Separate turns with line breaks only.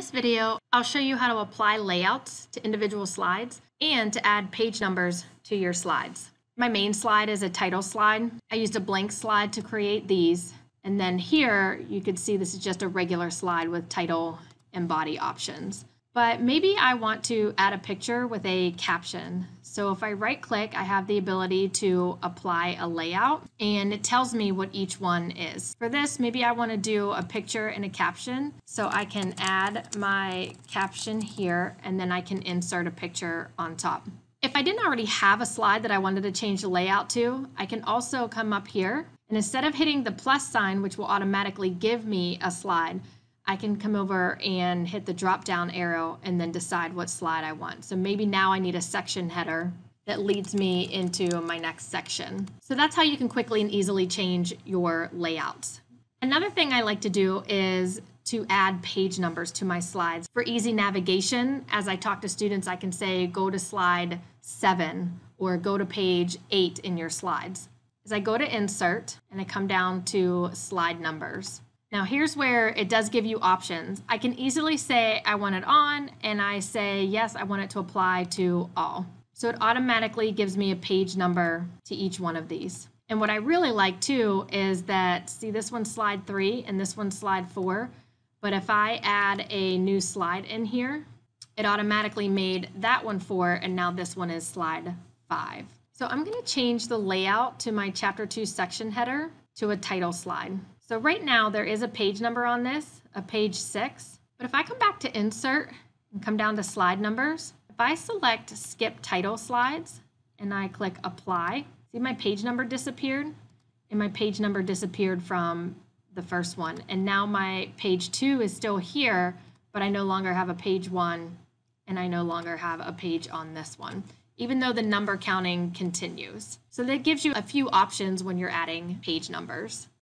this video, I'll show you how to apply layouts to individual slides and to add page numbers to your slides. My main slide is a title slide. I used a blank slide to create these. And then here, you can see this is just a regular slide with title and body options. But maybe I want to add a picture with a caption. So if I right click, I have the ability to apply a layout and it tells me what each one is. For this, maybe I want to do a picture and a caption. So I can add my caption here and then I can insert a picture on top. If I didn't already have a slide that I wanted to change the layout to, I can also come up here and instead of hitting the plus sign, which will automatically give me a slide, I can come over and hit the drop down arrow and then decide what slide I want. So maybe now I need a section header that leads me into my next section. So that's how you can quickly and easily change your layouts. Another thing I like to do is to add page numbers to my slides. For easy navigation, as I talk to students, I can say go to slide seven or go to page eight in your slides. As I go to insert and I come down to slide numbers, now here's where it does give you options. I can easily say I want it on and I say yes, I want it to apply to all. So it automatically gives me a page number to each one of these. And what I really like too is that, see this one slide three and this one slide four, but if I add a new slide in here, it automatically made that one four and now this one is slide five. So I'm gonna change the layout to my chapter two section header to a title slide. So right now there is a page number on this, a page six, but if I come back to insert and come down to slide numbers, if I select skip title slides and I click apply, see my page number disappeared and my page number disappeared from the first one. And now my page two is still here, but I no longer have a page one and I no longer have a page on this one even though the number counting continues. So that gives you a few options when you're adding page numbers.